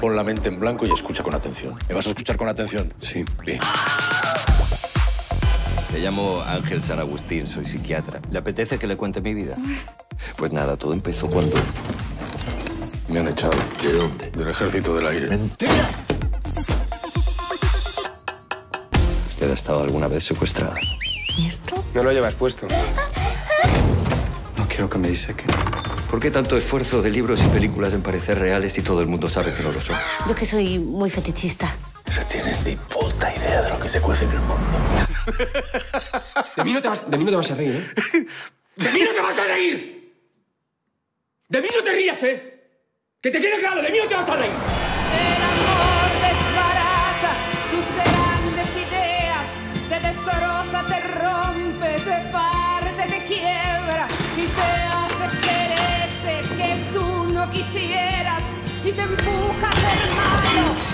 Pon la mente en blanco y escucha con atención. ¿Me vas a escuchar con atención? Sí. Bien. Me llamo Ángel San Agustín, soy psiquiatra. ¿Le apetece que le cuente mi vida? Pues nada, todo empezó cuando... Me han echado. ¿De dónde? Del ejército del aire. ¡Mentira! ¿Usted ha estado alguna vez secuestrada? ¿Y esto? No lo llevas puesto. No quiero que me disequen. ¿Por qué tanto esfuerzo de libros y películas en parecer reales y todo el mundo sabe que no lo son? Yo que soy muy fetichista. No tienes ni puta idea de lo que se cuece en el mundo. De mí no te vas, de mí no te vas a reír, ¿eh? ¡De mí no te vas a reír! ¡De mí no te rías, eh! ¡Que te quede claro! ¡De mí no te vas a reír! El amor y te empuja a ser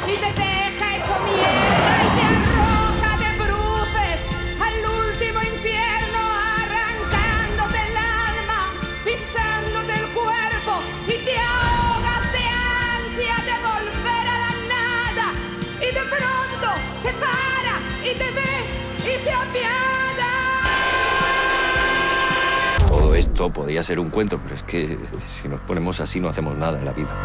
y te deja hecho mierda y te arroja de bruces al último infierno arrancándote el alma, pisándote el cuerpo y te ahogas de ansia de volver a la nada y de pronto se para y te ve y se apiada. Todo esto podía ser un cuento, pero es que si nos ponemos así no hacemos nada en la vida.